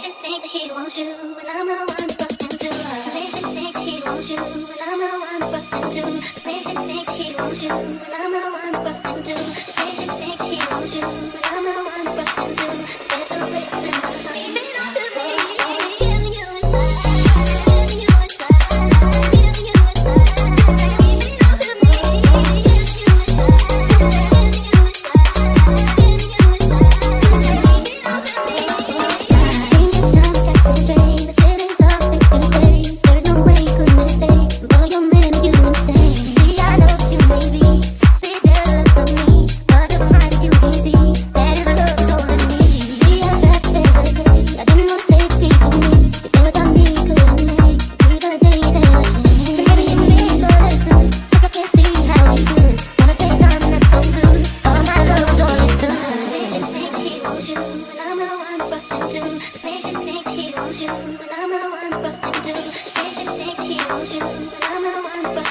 patient think that he wants you, and I'm the one to bust him too. The patient think that he wants you, and I'm the one to bust him too. The patient think that he wants you, and I'm the one to bust him too. The patient think that he wants you, and I'm the one to bust him too. Special place in my Special place in my heart. Keep it all to me. Killing you inside.